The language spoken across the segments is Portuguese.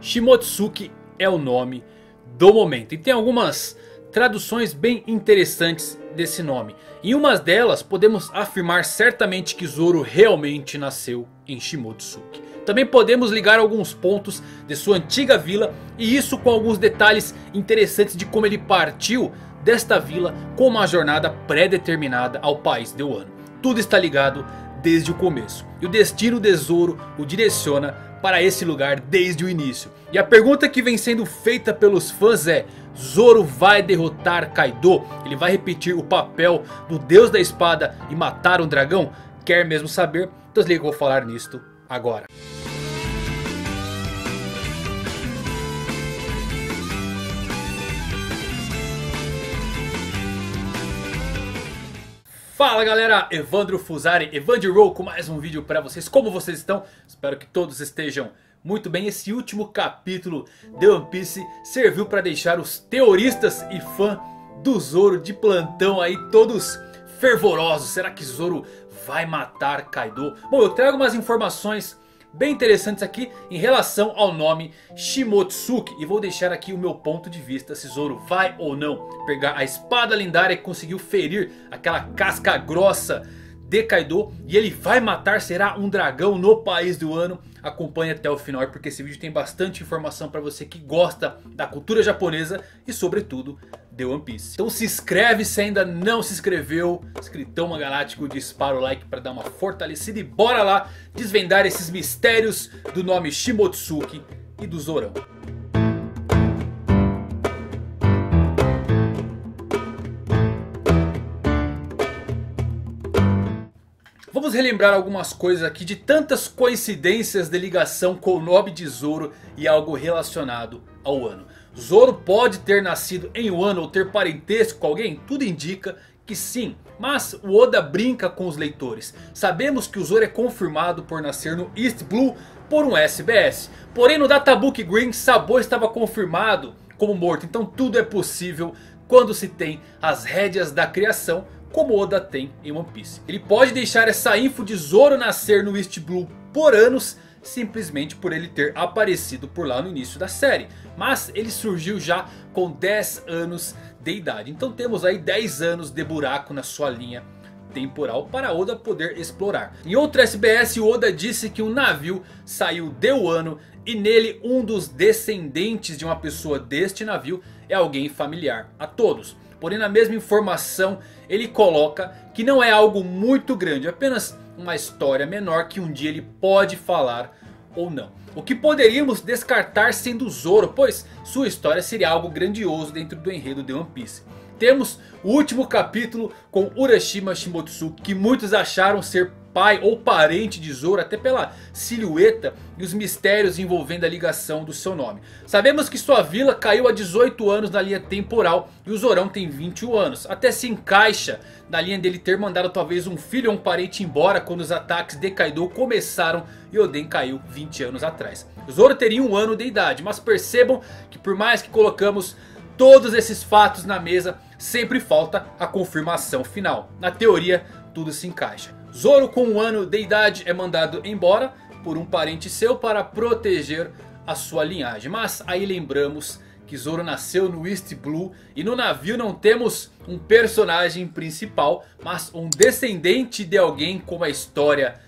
Shimotsuki é o nome do momento. E tem algumas traduções bem interessantes desse nome. Em uma delas podemos afirmar certamente que Zoro realmente nasceu em Shimotsuki. Também podemos ligar alguns pontos de sua antiga vila e isso com alguns detalhes interessantes de como ele partiu desta vila com uma jornada pré-determinada ao país de Wano. Tudo está ligado desde o começo. E o destino de Zoro o direciona para esse lugar desde o início. E a pergunta que vem sendo feita pelos fãs é... Zoro vai derrotar Kaido? Ele vai repetir o papel do deus da espada e matar um dragão? Quer mesmo saber? Então desliga que eu vou falar nisto agora. Fala galera, Evandro Fusari, Evandro com mais um vídeo pra vocês. Como vocês estão? Espero que todos estejam muito bem. Esse último capítulo de One Piece serviu pra deixar os teoristas e fã do Zoro de plantão aí todos fervorosos. Será que Zoro vai matar Kaido? Bom, eu trago umas informações bem interessantes aqui em relação ao nome Shimotsuki. E vou deixar aqui o meu ponto de vista se Zoro vai ou não pegar a espada lendária que conseguiu ferir aquela casca grossa de Kaido. E ele vai matar, será um dragão no país do ano. Acompanhe até o final porque esse vídeo tem bastante informação para você que gosta da cultura japonesa e sobretudo de One Piece. Então se inscreve se ainda não se inscreveu. Escritão Galáctico, dispara o like para dar uma fortalecida. E bora lá desvendar esses mistérios do nome Shimotsuki e do Zorão. Vamos relembrar algumas coisas aqui de tantas coincidências de ligação com o nome de Zoro e algo relacionado ao. Zoro pode ter nascido em Wano ou ter parentesco com alguém? Tudo indica que sim. Mas o Oda brinca com os leitores. Sabemos que o Zoro é confirmado por nascer no East Blue por um SBS. Porém no Databook Green Sabo estava confirmado como morto. Então tudo é possível quando se tem as rédeas da criação como Oda tem em One Piece. Ele pode deixar essa info de Zoro nascer no East Blue por anos simplesmente por ele ter aparecido por lá no início da série. Mas ele surgiu já com 10 anos de idade. Então temos aí 10 anos de buraco na sua linha temporal para Oda poder explorar. Em outro SBS Oda disse que um navio saiu de Wano e nele um dos descendentes de uma pessoa deste navio é alguém familiar a todos. Porém na mesma informação ele coloca que não é algo muito grande, apenas uma história menor que um dia ele pode falar ou não. O que poderíamos descartar sendo Zoro, pois sua história seria algo grandioso dentro do enredo de One Piece. Temos o último capítulo com Urashima Shimotsuki que muitos acharam ser pai ou parente de Zoro até pela silhueta e os mistérios envolvendo a ligação do seu nome. Sabemos que sua vila caiu há 18 anos na linha temporal e o Zorão tem 21 anos. Até se encaixa na linha dele ter mandado talvez um filho ou um parente embora quando os ataques de Kaido começaram e Oden caiu 20 anos atrás. Zoro teria um ano de idade, mas percebam que por mais que colocamos todos esses fatos na mesa, sempre falta a confirmação final. Na teoria tudo se encaixa. Zoro com um ano de idade é mandado embora por um parente seu para proteger a sua linhagem. Mas aí lembramos que Zoro nasceu no East Blue e no navio não temos um personagem principal, mas um descendente de alguém com uma história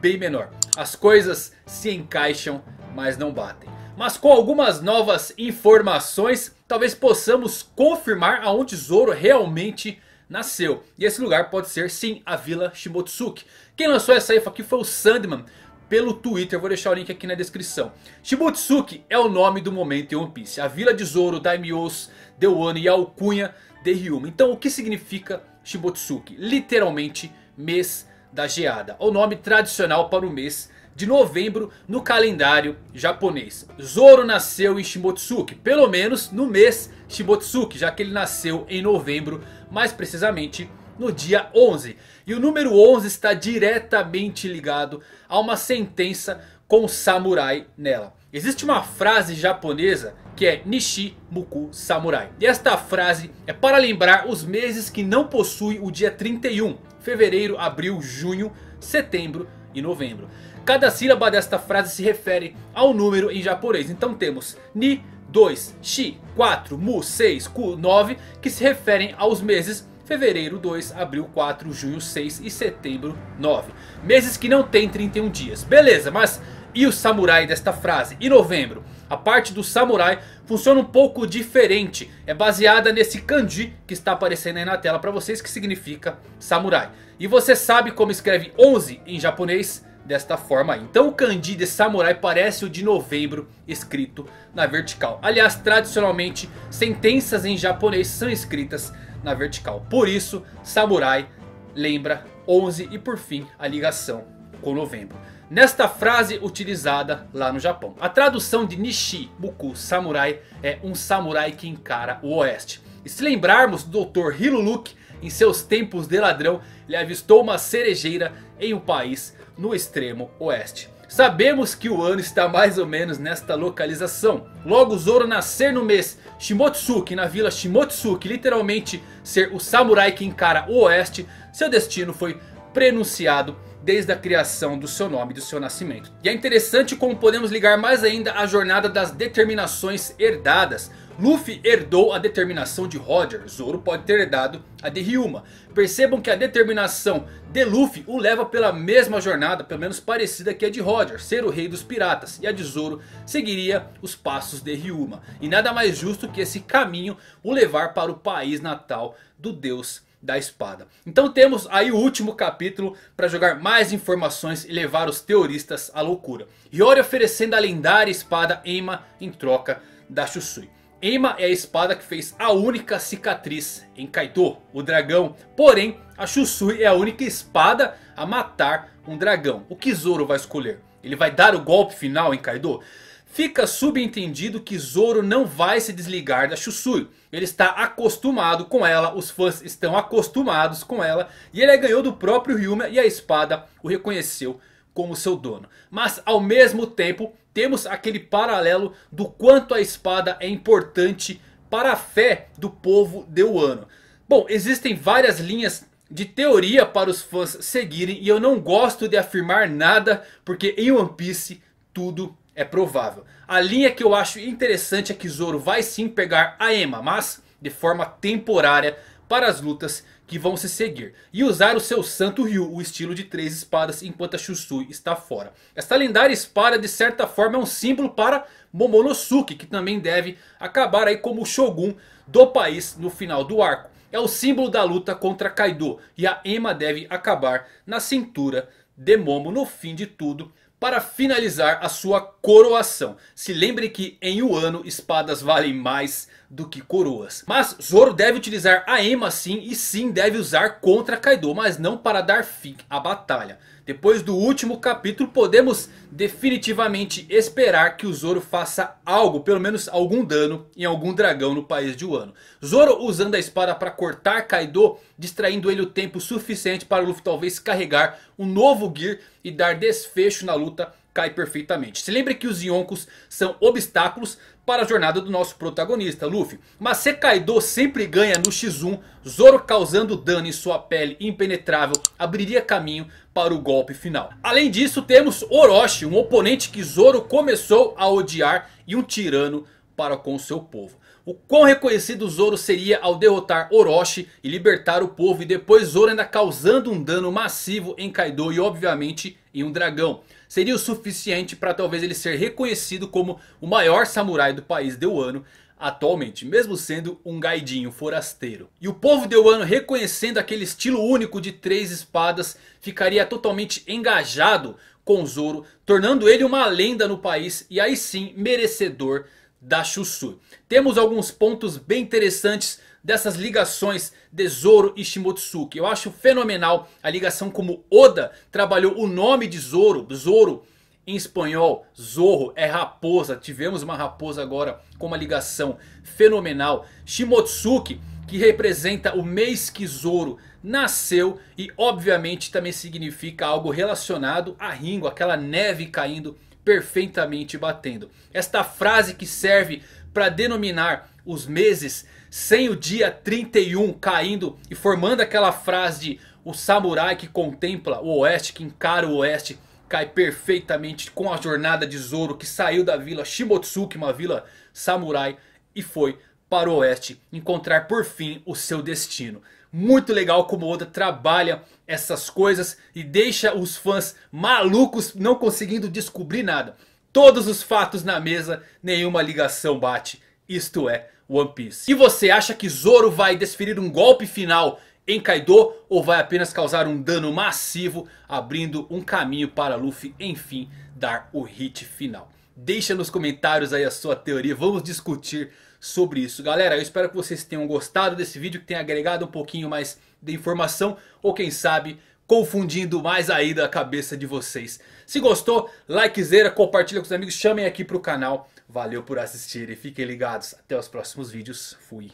bem menor. As coisas se encaixam, mas não batem. Mas com algumas novas informações, talvez possamos confirmar aonde Zoro realmente nasceu. E esse lugar pode ser sim a Vila Shimotsuki. Quem lançou essa info aqui foi o Sandman pelo Twitter, vou deixar o link aqui na descrição. Shimotsuki é o nome do momento em One Piece. A Vila de Zoro, Daimyos, de Wano e a alcunha de Ryuma. Então o que significa Shimotsuki? Literalmente mês da geada. O nome tradicional para o mês de novembro no calendário japonês. Zoro nasceu em Shimotsuki, pelo menos no mês Shimotsuki, já que ele nasceu em novembro, mais precisamente no dia 11. E o número 11 está diretamente ligado a uma sentença com samurai nela. Existe uma frase japonesa que é Nishi Muku Samurai. E esta frase é para lembrar os meses que não possuem o dia 31. Fevereiro, abril, junho, setembro e novembro. Cada sílaba desta frase se refere ao número em japonês. Então temos Ni, 2, Shi, 4, Mu, 6, Ku, 9 que se referem aos meses Fevereiro 2, Abril 4, Junho 6 e Setembro 9. Meses que não tem 31 dias. Beleza, mas e o samurai desta frase? E novembro? A parte do samurai funciona um pouco diferente. É baseada nesse kanji que está aparecendo aí na tela para vocês que significa samurai. E você sabe como escreve 11 em japonês? Desta forma aí. Então o kanji de samurai parece o de novembro escrito na vertical. Aliás, tradicionalmente sentenças em japonês são escritas na vertical. Por isso, samurai lembra 11 e por fim a ligação com novembro. Nesta frase utilizada lá no Japão. A tradução de Nishi Buku Samurai é um samurai que encara o oeste. E se lembrarmos do Dr. Hiruluki em seus tempos de ladrão, ele avistou uma cerejeira em um país no extremo oeste. Sabemos que o ano está mais ou menos nesta localização. Logo Zoro nascer no mês Shimotsuki, na vila Shimotsuki, literalmente ser o samurai que encara o oeste, seu destino foi prenunciado desde a criação do seu nome e do seu nascimento. E é interessante como podemos ligar mais ainda a jornada das determinações herdadas. Luffy herdou a determinação de Roger, Zoro pode ter herdado a de Ryuma. Percebam que a determinação de Luffy o leva pela mesma jornada, pelo menos parecida que a de Roger, ser o rei dos piratas. E a de Zoro seguiria os passos de Ryuma. E nada mais justo que esse caminho o levar para o país natal do deus da espada. Então temos aí o último capítulo para jogar mais informações e levar os teoristas à loucura. Hiyori oferecendo a lendária espada Ema em troca da Shusui. Ema é a espada que fez a única cicatriz em Kaido, o dragão. Porém, a Shusui é a única espada a matar um dragão. O que Zoro vai escolher? Ele vai dar o golpe final em Kaido? Fica subentendido que Zoro não vai se desligar da Shusui. Ele está acostumado com ela, os fãs estão acostumados com ela. E ele ganhou do próprio Ryuma e a espada o reconheceu como seu dono. Mas ao mesmo tempo temos aquele paralelo do quanto a espada é importante para a fé do povo de Wano. Bom, existem várias linhas de teoria para os fãs seguirem. E eu não gosto de afirmar nada porque em One Piece tudo é provável. A linha que eu acho interessante é que Zoro vai sim pegar a Ema. Mas de forma temporária para as lutas que vão se seguir. E usar o seu Santo Ryu, o estilo de três espadas, enquanto a Shusui está fora. Esta lendária espada de certa forma é um símbolo para Momonosuke, que também deve acabar aí como Shogun do país no final do arco. É o símbolo da luta contra Kaido. E a Ema deve acabar na cintura de Momo no fim de tudo para finalizar a sua coroação. Se lembre que em Wano espadas valem mais do que coroas. Mas Zoro deve utilizar a Ema sim e sim deve usar contra Kaido. Mas não para dar fim à batalha. Depois do último capítulo podemos definitivamente esperar que o Zoro faça algo, pelo menos algum dano em algum dragão no país de Wano. Zoro usando a espada para cortar Kaido, distraindo ele o tempo suficiente para o Luffy talvez carregar um novo Gear e dar desfecho na luta cai perfeitamente. Se lembre que os Yonkos são obstáculos para a jornada do nosso protagonista, Luffy. Mas se Kaido sempre ganha no X1, Zoro causando dano em sua pele impenetrável abriria caminho para o golpe final. Além disso temos Orochi, um oponente que Zoro começou a odiar e um tirano para com seu povo. O quão reconhecido Zoro seria ao derrotar Orochi e libertar o povo. E depois Zoro ainda causando um dano massivo em Kaido e obviamente em um dragão. Seria o suficiente para talvez ele ser reconhecido como o maior samurai do país de Wano atualmente, mesmo sendo um gaidinho forasteiro. E o povo de Wano reconhecendo aquele estilo único de três espadas, ficaria totalmente engajado com Zoro, tornando ele uma lenda no país e aí sim merecedor da Shusui. Temos alguns pontos bem interessantes dessas ligações de Zoro e Shimotsuki. Eu acho fenomenal a ligação como Oda trabalhou o nome de Zoro. Zoro em espanhol, Zorro é raposa. Tivemos uma raposa agora com uma ligação fenomenal. Shimotsuki que representa o mês que Zoro nasceu. E obviamente também significa algo relacionado a Ringo. Aquela neve caindo perfeitamente batendo. Esta frase que serve para denominar os meses sem o dia 31 caindo e formando aquela frase de o samurai que contempla o oeste, que encara o oeste. cai perfeitamente com a jornada de Zoro que saiu da vila Shimotsuki, uma vila samurai, e foi para o oeste encontrar por fim o seu destino. Muito legal como Oda trabalha essas coisas e deixa os fãs malucos não conseguindo descobrir nada. Todos os fatos na mesa, nenhuma ligação bate. Isto é One Piece. E você acha que Zoro vai desferir um golpe final em Kaido ou vai apenas causar um dano massivo abrindo um caminho para Luffy enfim dar o hit final? Deixa nos comentários aí a sua teoria, vamos discutir sobre isso. Galera, eu espero que vocês tenham gostado desse vídeo, que tenha agregado um pouquinho mais de informação. Ou quem sabe, confundindo mais ainda a cabeça de vocês. Se gostou, likezera, compartilha com os amigos, chamem aqui para o canal. Valeu por assistir e fiquem ligados. Até os próximos vídeos. Fui.